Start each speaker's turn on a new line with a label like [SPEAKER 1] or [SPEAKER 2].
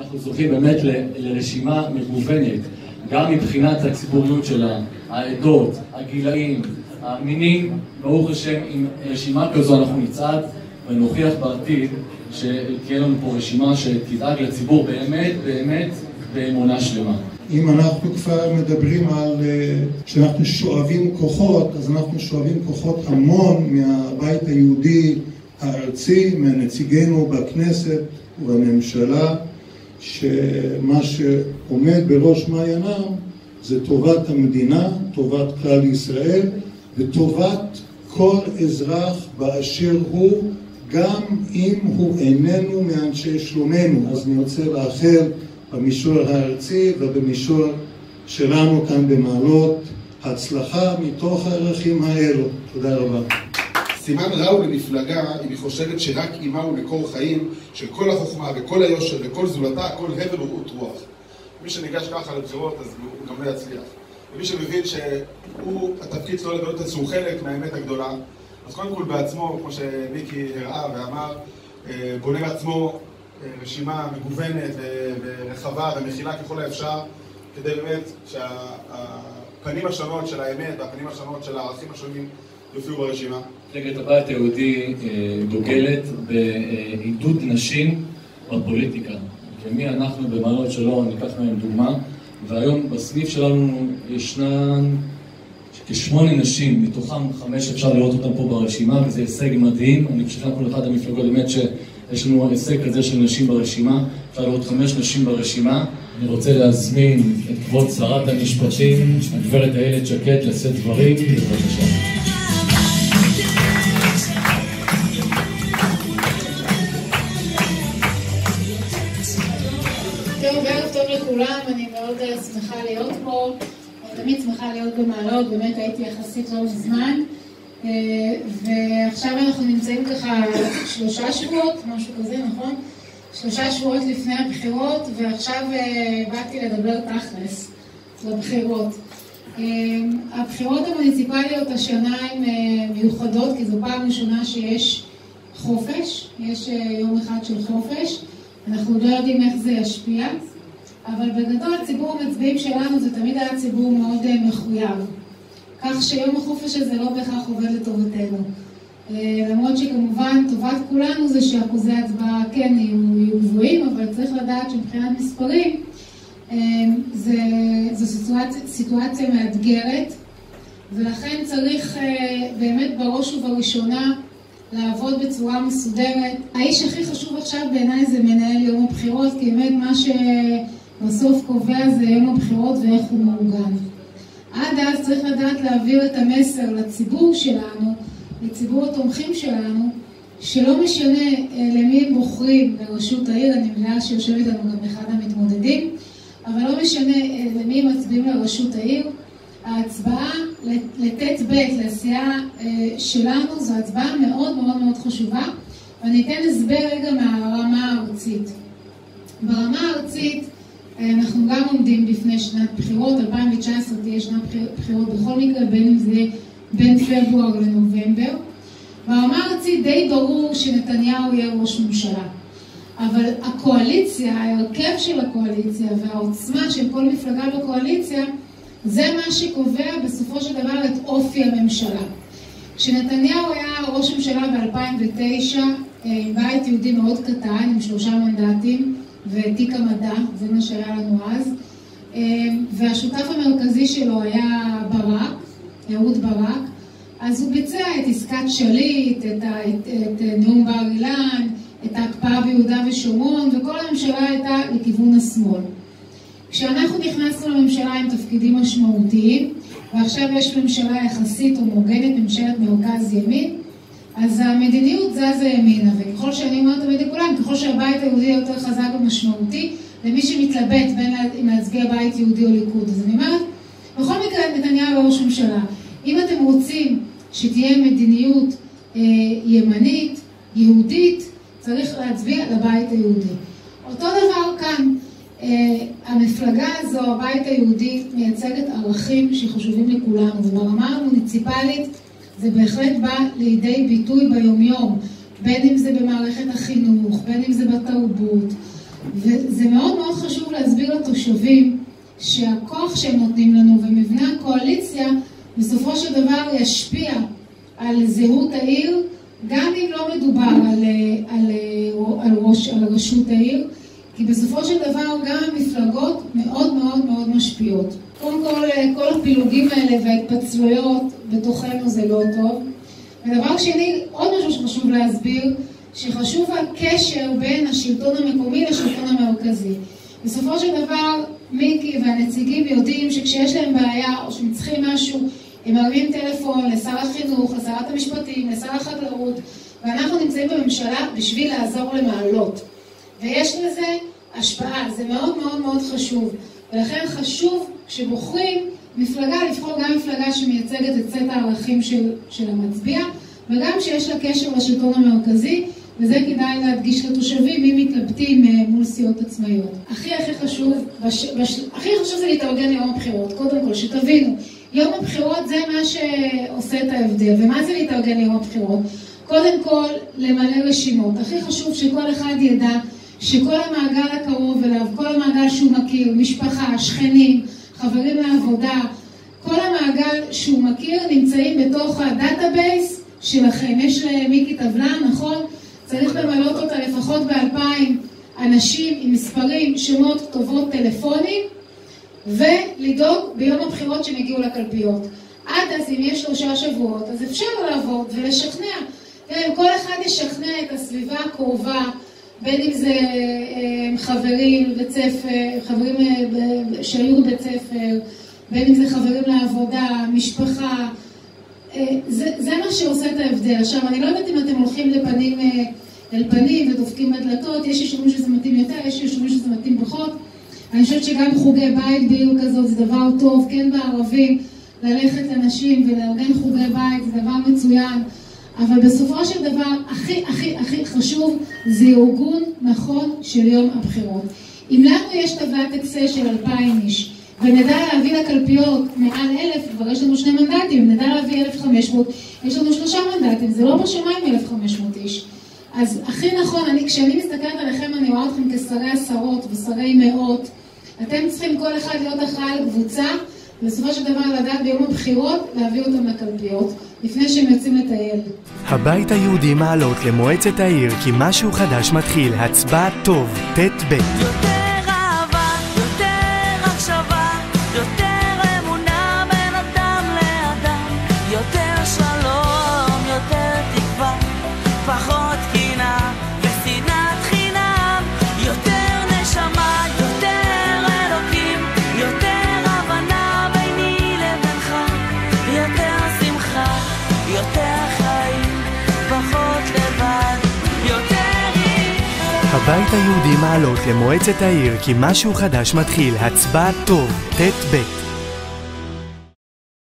[SPEAKER 1] אנחנו זוכים באמת לרשימה מגוונת, גם מבחינת הציבוריות שלה, העדות, הגילאים, המינים, ברוך השם, עם רשימה כזו אנחנו נצעד ונוכיח בעתיד שתהיה לנו פה רשימה שתדאג לציבור באמת, באמת, באמונה שלמה.
[SPEAKER 2] אם אנחנו כבר מדברים על שאנחנו שואבים כוחות, אז אנחנו שואבים כוחות המון מהבית היהודי הארצי, מנציגינו בכנסת ובממשלה, שמה שעומד בראש מעיינם זה טובת המדינה, טובת כלל ישראל וטובת כל אזרח באשר הוא, גם אם הוא איננו מאנשי שלומנו. אז אני רוצה לאחל במישור הארצי ובמישור שלנו כאן במעלות הצלחה מתוך הערכים האלו. תודה רבה.
[SPEAKER 3] סימן רע הוא למפלגה אם היא חושבת שרק אימה הוא מקור חיים של כל החוכמה וכל היושר וכל זולתה, הכל הבל ורעות רוח. מי שניגש ככה לבחירות אז הוא גם לא יצליח. ומי שמבין שהוא, התפקיד שלו לגלות איזשהו חלק מהאמת הגדולה, אז קודם כל בעצמו, כמו שמיקי הראה ואמר, בונה לעצמו רשימה מגוונת ורחבה ומכילה ככל האפשר, כדי באמת שהפנים השונות של האמת והפנים השונות של הערכים השונים יופיעו ברשימה.
[SPEAKER 1] מפלגת הבית היהודי דוגלת בעידוד נשים בפוליטיקה. ומי אנחנו במעלות שלו, ניקח מהם דוגמה. והיום בסניף שלנו ישנן כשמונה נשים, מתוכם חמש אפשר לראות אותם פה ברשימה, וזה הישג מדהים. אני חושב שאנחנו אחד המפלגות באמת שיש לנו הישג כזה של נשים ברשימה. אפשר לראות חמש נשים ברשימה. אני רוצה להזמין את כבוד שרת המשפטים, הגברת איילת שקד, לשאת דברים. בבקשה.
[SPEAKER 4] לכולם, אני מאוד שמחה להיות פה, אני תמיד שמחה להיות במעלות, באמת הייתי יחסית לא מזמן ועכשיו אנחנו נמצאים ככה שלושה שבועות, משהו כזה, נכון? שלושה שבועות לפני הבחירות ועכשיו באתי לדבר תכלס לבחירות. הבחירות המוניציפליות השנה הן מיוחדות כי זו פעם ראשונה שיש חופש, יש יום אחד של חופש אנחנו לא יודעים איך זה ישפיע, אבל בגדול ציבור המצביעים שלנו זה תמיד היה ציבור מאוד מחויב. כך שיום החופש הזה לא בהכרח עובד לטובתנו. למרות שכמובן טובת כולנו זה שאחוזי הצבעה כן יהיו גבוהים, אבל צריך לדעת שמבחינת מספרים זו סיטואציה מאתגרת, ולכן צריך באמת בראש ובראשונה לעבוד בצורה מסודרת. האיש הכי חשוב עכשיו בעיניי זה מנהל יום הבחירות, כי באמת מה שבסוף קובע זה יום הבחירות ואיך הוא מאורגן. עד אז צריך לדעת להעביר את המסר לציבור שלנו, לציבור התומכים שלנו, שלא משנה למי הם בוחרים לראשות העיר, אני מבינה שיושב איתנו גם אחד המתמודדים, אבל לא משנה למי הם מצביעים לראשות העיר, ההצבעה לט' ב' לסיעה שלנו זו הצבעה מאוד מאוד מאוד חשובה ואני אתן הסבר רגע מהרמה הארצית. ברמה הארצית אנחנו גם עומדים בפני שנת בחירות, 2019 תהיה שנת בחירות בכל מקרה, בין אם זה בין פברואר לנובמבר. ברמה הארצית די ברור שנתניהו יהיה ראש ממשלה. אבל הקואליציה, ההרכב של הקואליציה והעוצמה של כל מפלגה בקואליציה זה מה שקובע בסופו של דבר את אופי הממשלה. כשנתניהו היה ראש ממשלה ב-2009, בית יהודי מאוד קטן, עם שלושה מנדטים ותיק המדע, זה מה שהיה לנו אז, והשותף המרכזי שלו היה ברק, אהוד ברק, אז הוא ביצע את עסקת שליט, את, את, את נאום בר אילן, את ההקפאה ביהודה ושומרון, וכל הממשלה הייתה לכיוון השמאל. כשאנחנו נכנסנו לממשלה עם תפקידים משמעותיים, ועכשיו יש ממשלה יחסית הומוגנית, ממשלת מרכז ימין, אז המדיניות זזה ימינה, וככל שאני אומרת תמיד לכולם, ככל שהבית היהודי יותר חזק ומשמעותי, למי שמתלבט בין אם להצביע בית יהודי או ליכוד. אז אני אומרת, בכל מקרה נתניהו ראש ממשלה. אם אתם רוצים שתהיה מדיניות אה, ימנית, יהודית, צריך להצביע לבית היהודי. אותו דבר כאן. Uh, המפלגה הזו, הבית היהודי, מייצגת ערכים שחשובים לכולנו, וברמה המוניציפלית זה בהחלט בא לידי ביטוי ביומיום, בין אם זה במערכת החינוך, בין אם זה בתרבות, וזה מאוד מאוד חשוב להסביר לתושבים שהכוח שהם נותנים לנו ומבנה הקואליציה בסופו של דבר ישפיע על זהות העיר, גם אם לא מדובר על, על, על, ראש, על ראשות העיר, כי בסופו של דבר גם המפלגות מאוד מאוד מאוד משפיעות. קודם כל, כל הפילוגים האלה וההתפצלויות בתוכנו זה לא טוב. ודבר שני, עוד משהו שחשוב להסביר, שחשוב הקשר בין השלטון המקומי לשלטון המרכזי. בסופו של דבר, מיקי והנציגים יודעים שכשיש להם בעיה או שהם צריכים משהו, הם מרימים טלפון לשר החינוך, לשרת המשפטים, לשר החקלאות, ואנחנו נמצאים בממשלה בשביל לעזור למעלות. ויש לזה השפעה, זה מאוד מאוד מאוד חשוב. ולכן חשוב כשבוחרים מפלגה, לבחור גם מפלגה שמייצגת את סט הערכים של, של המצביע, וגם שיש לה קשר לשלטון המרכזי, וזה כדאי להדגיש לתושבים אם מתלבטים אה, מול סיעות עצמאיות. הכי הכי חשוב, בש, בש, הכי חשוב זה להתארגן ליום הבחירות, קודם כל, שתבינו, יום הבחירות זה מה שעושה את ההבדל, ומה זה להתארגן ליום הבחירות? קודם כל, למלא רשימות. הכי חשוב שכל אחד ידע שכל המעגל הקרוב אליו, כל המעגל שהוא מכיר, משפחה, שכנים, חברים לעבודה, כל המעגל שהוא מכיר נמצאים בתוך ה database שלכם. יש למיקי טבלה, נכון? צריך למלות אותה לפחות באלפיים אנשים עם מספרים, שמות, כתובות, טלפונים, ולדאוג ביום הבחירות שהם יגיעו לקלפיות. עד אז, אם יש שלושה שבועות, אז אפשר לעבוד ולשכנע. תראה, אם כל אחד ישכנע את הסביבה הקרובה, בין אם זה אה, חברים בבית ספר, חברים אה, שהיו בבית ספר, בין אם זה חברים לעבודה, משפחה, אה, זה, זה מה שעושה את ההבדל. עכשיו, אני לא יודעת אם אתם הולכים לפנים אל פנים ודופקים בדלתות, יש יישובים שזה מתאים יותר, יש יישובים שזה מתאים פחות. אני חושבת שגם חוגי בית בעיר כזאת זה דבר טוב, כן בערבים, ללכת לנשים ולארגן חוגי בית זה דבר מצוין. אבל בסופו של דבר, הכי הכי הכי חשוב זה ארגון נכון של יום הבחירות. אם לנו יש טבלת אקסל של אלפיים איש, ונדע להביא לקלפיות מעל אלף, כבר יש לנו שני מנדטים, נדע להביא אלף חמש מאות, יש לנו שלושה מנדטים, זה לא בשמיים אלף חמש מאות איש. אז הכי נכון, אני, כשאני מסתכלת עליכם, אני רואה אתכם כשרי עשרות ושרי מאות. אתם צריכים כל אחד להיות אחראי על קבוצה, ובסופו של דבר לדעת ביום הבחירות להביא אותם לקלפיות. לפני שהם יוצאים לטייל.
[SPEAKER 5] הבית היהודי מעלות למועצת העיר כי משהו חדש מתחיל, הצבעה טוב, ט"ב. הבית היהודי מעלות למועצת העיר כי משהו חדש מתחיל, הצבעה טוב, ט"ב